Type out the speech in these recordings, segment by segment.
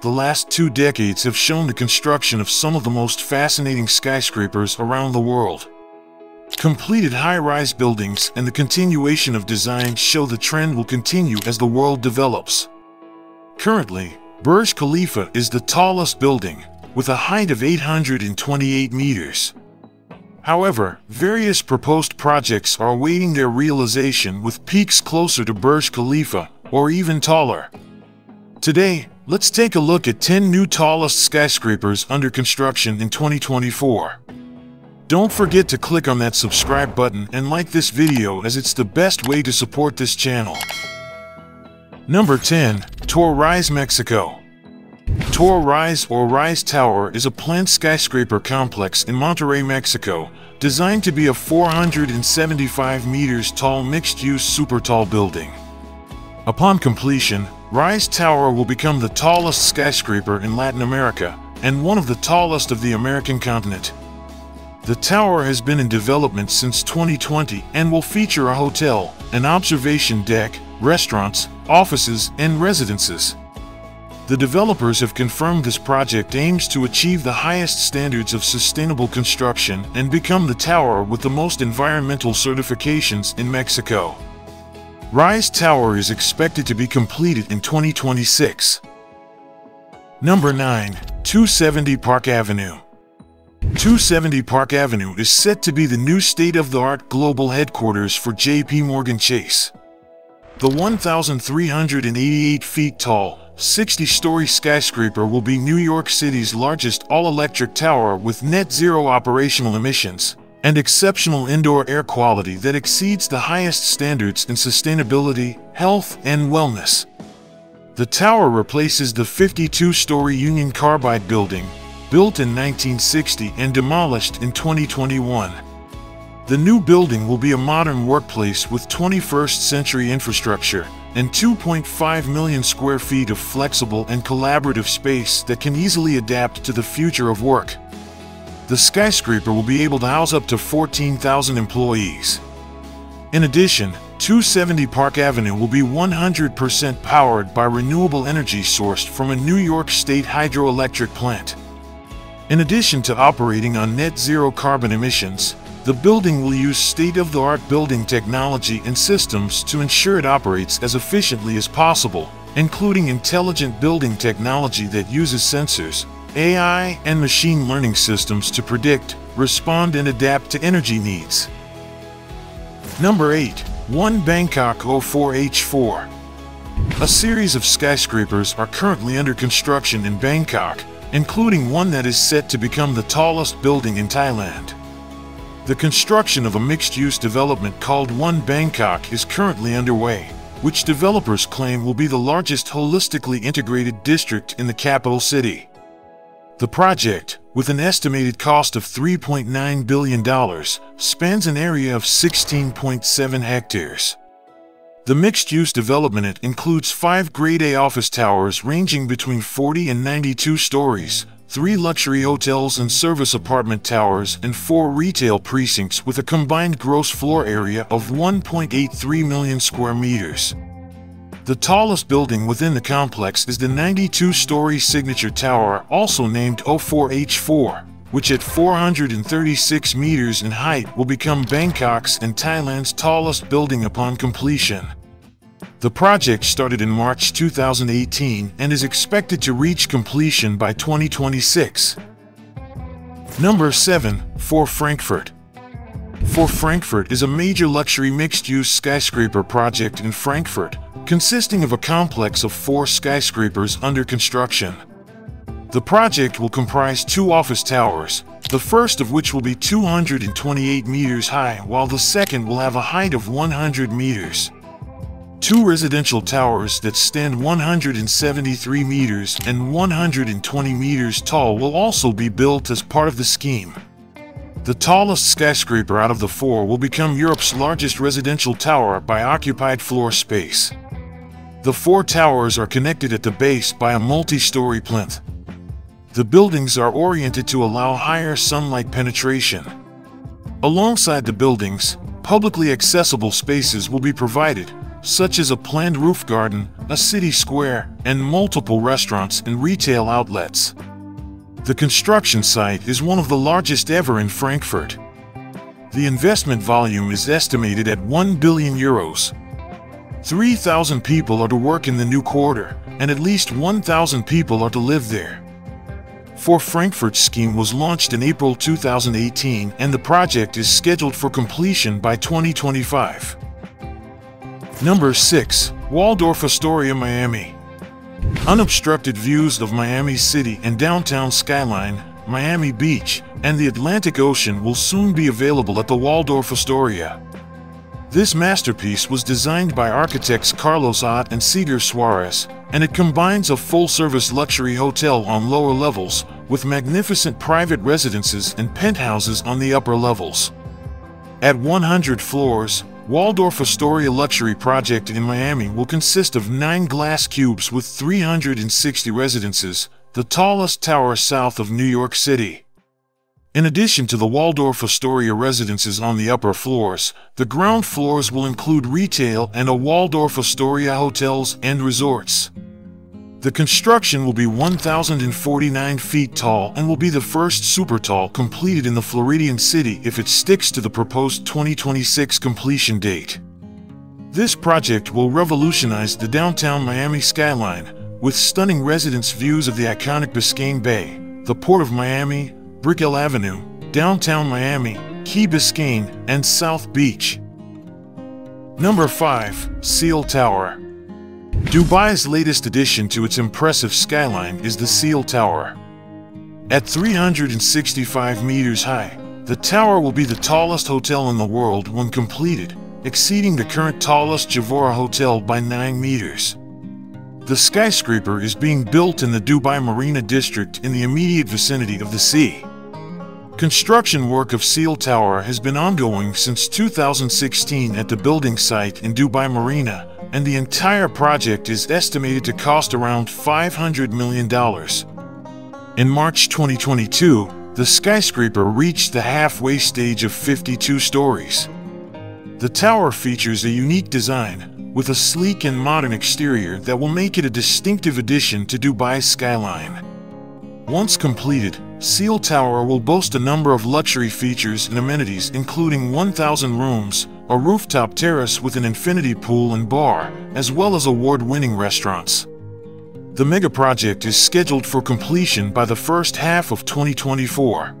the last two decades have shown the construction of some of the most fascinating skyscrapers around the world. Completed high-rise buildings and the continuation of design show the trend will continue as the world develops. Currently, Burj Khalifa is the tallest building, with a height of 828 meters. However, various proposed projects are awaiting their realization with peaks closer to Burj Khalifa, or even taller. Today, let's take a look at 10 new tallest skyscrapers under construction in 2024. Don't forget to click on that subscribe button and like this video as it's the best way to support this channel. Number 10. Torre Rise Mexico Torre Rise or Rise Tower is a planned skyscraper complex in Monterrey, Mexico, designed to be a 475 meters tall mixed-use super tall building. Upon completion, Rise Tower will become the tallest skyscraper in Latin America and one of the tallest of the American continent. The tower has been in development since 2020 and will feature a hotel, an observation deck, restaurants, offices, and residences. The developers have confirmed this project aims to achieve the highest standards of sustainable construction and become the tower with the most environmental certifications in Mexico. Rise Tower is expected to be completed in 2026. Number 9. 270 Park Avenue 270 Park Avenue is set to be the new state-of-the-art global headquarters for JP Morgan Chase. The 1,388 feet tall, 60-story skyscraper will be New York City's largest all-electric tower with net zero operational emissions and exceptional indoor air quality that exceeds the highest standards in sustainability, health, and wellness. The tower replaces the 52-story Union Carbide building, built in 1960 and demolished in 2021. The new building will be a modern workplace with 21st century infrastructure and 2.5 million square feet of flexible and collaborative space that can easily adapt to the future of work. The skyscraper will be able to house up to 14,000 employees. In addition, 270 Park Avenue will be 100% powered by renewable energy sourced from a New York State hydroelectric plant. In addition to operating on net zero carbon emissions, the building will use state-of-the-art building technology and systems to ensure it operates as efficiently as possible, including intelligent building technology that uses sensors, AI, and machine learning systems to predict, respond, and adapt to energy needs. Number 8. One Bangkok O4H4 A series of skyscrapers are currently under construction in Bangkok, including one that is set to become the tallest building in Thailand. The construction of a mixed-use development called One Bangkok is currently underway, which developers claim will be the largest holistically integrated district in the capital city. The project, with an estimated cost of $3.9 billion, spans an area of 16.7 hectares. The mixed-use development includes five Grade A office towers ranging between 40 and 92 stories, three luxury hotels and service apartment towers, and four retail precincts with a combined gross floor area of 1.83 million square meters. The tallest building within the complex is the 92-story Signature Tower, also named O4H4, which at 436 meters in height will become Bangkok's and Thailand's tallest building upon completion. The project started in March 2018 and is expected to reach completion by 2026. Number 7. FOUR Frankfurt FOUR Frankfurt is a major luxury mixed-use skyscraper project in Frankfurt, consisting of a complex of four skyscrapers under construction. The project will comprise two office towers, the first of which will be 228 meters high while the second will have a height of 100 meters. Two residential towers that stand 173 meters and 120 meters tall will also be built as part of the scheme. The tallest skyscraper out of the four will become Europe's largest residential tower by occupied floor space. The four towers are connected at the base by a multi-story plinth. The buildings are oriented to allow higher sunlight penetration. Alongside the buildings, publicly accessible spaces will be provided, such as a planned roof garden, a city square, and multiple restaurants and retail outlets. The construction site is one of the largest ever in Frankfurt. The investment volume is estimated at 1 billion euros. 3,000 people are to work in the new quarter, and at least 1,000 people are to live there. FOUR Frankfurt scheme was launched in April 2018 and the project is scheduled for completion by 2025. Number 6. Waldorf Astoria Miami Unobstructed views of Miami City and downtown skyline, Miami Beach, and the Atlantic Ocean will soon be available at the Waldorf Astoria. This masterpiece was designed by architects Carlos Ott and Sieger Suarez, and it combines a full-service luxury hotel on lower levels with magnificent private residences and penthouses on the upper levels. At 100 floors, Waldorf Astoria Luxury Project in Miami will consist of nine glass cubes with 360 residences, the tallest tower south of New York City. In addition to the Waldorf Astoria residences on the upper floors, the ground floors will include retail and a Waldorf Astoria hotels and resorts. The construction will be 1,049 feet tall and will be the first super tall completed in the Floridian city if it sticks to the proposed 2026 completion date. This project will revolutionize the downtown Miami skyline with stunning residence views of the iconic Biscayne Bay, the Port of Miami, Brickell Avenue, downtown Miami, Key Biscayne, and South Beach. Number 5. Ciel Tower Dubai's latest addition to its impressive skyline is the Ciel Tower. At 365 meters high, the tower will be the tallest hotel in the world when completed, exceeding the current tallest Gevora hotel by 9 meters. The skyscraper is being built in the Dubai Marina district in the immediate vicinity of the sea. Construction work of Ciel Tower has been ongoing since 2016 at the building site in Dubai Marina, and the entire project is estimated to cost around $500 million. In March 2022, the skyscraper reached the halfway stage of 52 stories. The tower features a unique design, with a sleek and modern exterior that will make it a distinctive addition to Dubai's skyline. Once completed, Ciel Tower will boast a number of luxury features and amenities including 1,000 rooms, a rooftop terrace with an infinity pool and bar, as well as award-winning restaurants. The mega project is scheduled for completion by the first half of 2024.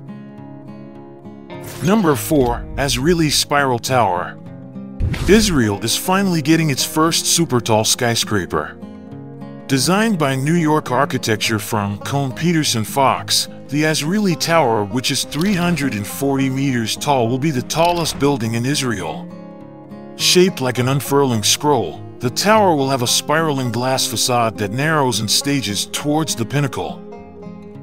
Number 4. Azrieli Spiral Tower Israel is finally getting its first super tall skyscraper. Designed by New York architecture firm Kohn Pedersen Fox, the Azrieli Tower, which is 340 meters tall, will be the tallest building in Israel. Shaped like an unfurling scroll, the tower will have a spiraling glass facade that narrows in stages towards the pinnacle.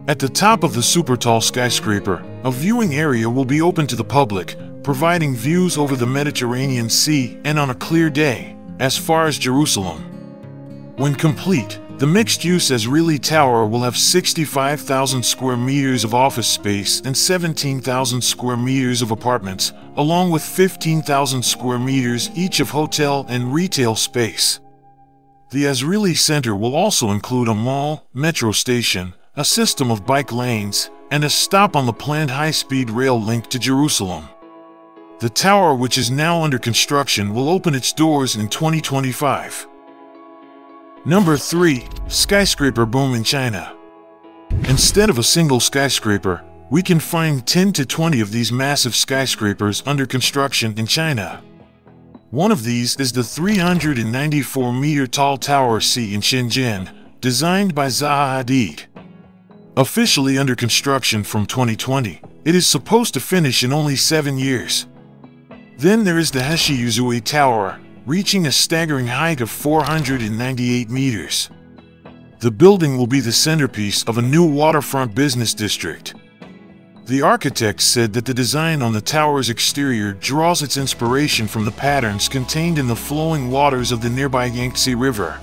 At the top of the super tall skyscraper, a viewing area will be open to the public, providing views over the Mediterranean Sea and on a clear day, as far as Jerusalem. When complete, the mixed-use Azrieli Tower will have 65,000 square meters of office space and 17,000 square meters of apartments, along with 15,000 square meters each of hotel and retail space. The Azrieli Center will also include a mall, metro station, a system of bike lanes, and a stop on the planned high-speed rail link to Jerusalem. The tower, which is now under construction, will open its doors in 2025. Number 3. Skyscraper Boom in China Instead of a single skyscraper, we can find 10 to 20 of these massive skyscrapers under construction in China. One of these is the 394-meter tall Tower C in Shenzhen, designed by Zaha Hadid. Officially under construction from 2020, it is supposed to finish in only seven years. Then there is the Hexi Yuzui Tower, reaching a staggering height of 498 meters. The building will be the centerpiece of a new waterfront business district. The architects said that the design on the tower's exterior draws its inspiration from the patterns contained in the flowing waters of the nearby Yangtze River.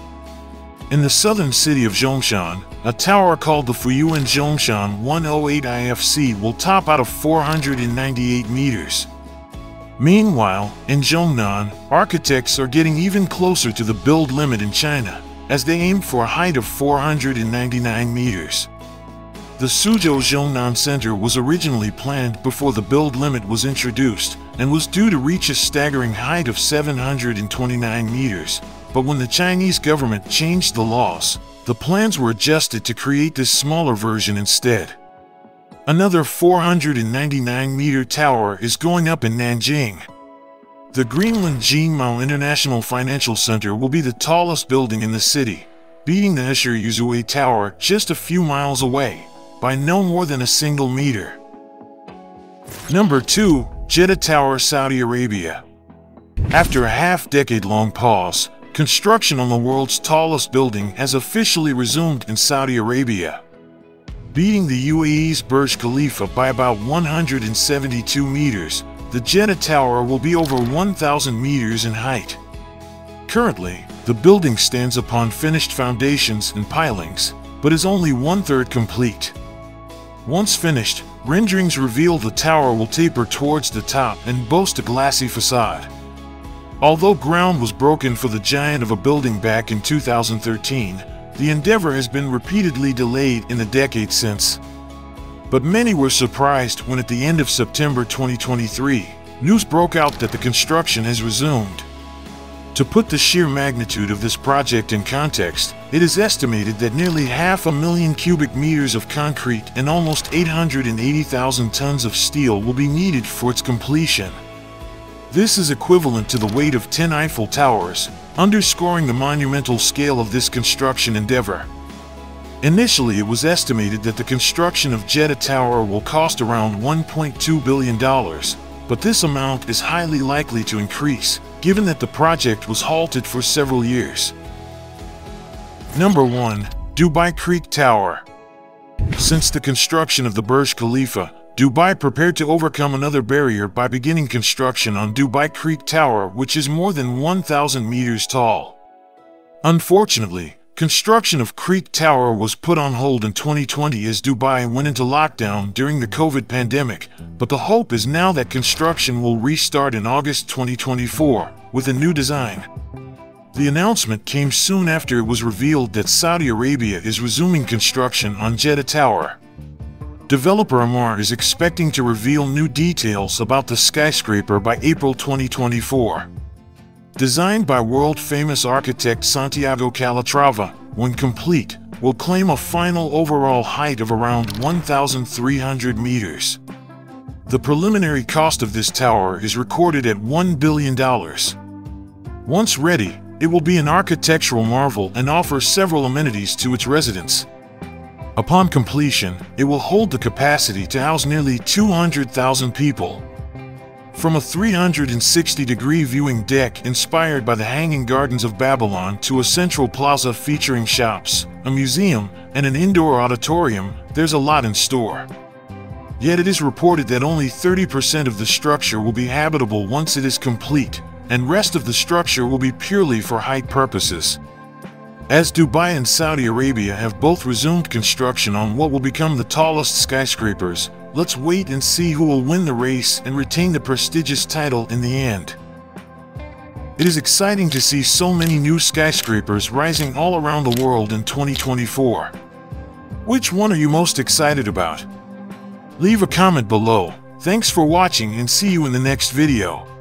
In the southern city of Zhongshan, a tower called the Fuyuan Zhongshan 108 IFC will top out of 498 meters. Meanwhile, in Zhongnan, architects are getting even closer to the build limit in China, as they aim for a height of 499 meters. The Suzhou Zhongnan Center was originally planned before the build limit was introduced and was due to reach a staggering height of 729 meters. But when the Chinese government changed the laws, the plans were adjusted to create this smaller version instead. Another 499 meter tower is going up in Nanjing. The Greenland Jinmao International Financial Center will be the tallest building in the city, beating the Hexi Yuzui Tower just a few miles away, by no more than a single meter. Number 2. Jeddah Tower, Saudi Arabia. After a half-decade-long pause, construction on the world's tallest building has officially resumed in Saudi Arabia beating the UAE's Burj Khalifa by about 172 meters. The Jeddah Tower will be over 1,000 meters in height. Currently, the building stands upon finished foundations and pilings, but is only one-third complete. Once finished, renderings reveal the tower will taper towards the top and boast a glassy facade. Although ground was broken for the giant of a building back in 2013, the endeavor has been repeatedly delayed in the decade since. But many were surprised when at the end of September 2023, news broke out that the construction has resumed. To put the sheer magnitude of this project in context, it is estimated that nearly half a million cubic meters of concrete and almost 880,000 tons of steel will be needed for its completion. This is equivalent to the weight of 10 Eiffel Towers, underscoring the monumental scale of this construction endeavor. Initially, it was estimated that the construction of Jeddah Tower will cost around $1.2 billion, but this amount is highly likely to increase, given that the project was halted for several years. Number 1. Dubai Creek Tower Since the construction of the Burj Khalifa, Dubai prepared to overcome another barrier by beginning construction on Dubai Creek Tower, which is more than 1,000 meters tall. Unfortunately, construction of Creek Tower was put on hold in 2020 as Dubai went into lockdown during the COVID pandemic, but the hope is now that construction will restart in August 2024 with a new design. The announcement came soon after it was revealed that Saudi Arabia is resuming construction on Jeddah Tower. Developer Emaar is expecting to reveal new details about the skyscraper by April 2024. Designed by world-famous architect Santiago Calatrava, when complete, will claim a final overall height of around 1,300 meters. The preliminary cost of this tower is recorded at $1 billion. Once ready, it will be an architectural marvel and offer several amenities to its residents. Upon completion, it will hold the capacity to house nearly 200,000 people. From a 360-degree viewing deck inspired by the Hanging Gardens of Babylon to a central plaza featuring shops, a museum, and an indoor auditorium, there's a lot in store. Yet it is reported that only 30% of the structure will be habitable once it is complete, and rest of the structure will be purely for height purposes. As Dubai and Saudi Arabia have both resumed construction on what will become the tallest skyscrapers, let's wait and see who will win the race and retain the prestigious title in the end. It is exciting to see so many new skyscrapers rising all around the world in 2024. Which one are you most excited about? Leave a comment below. Thanks for watching and see you in the next video.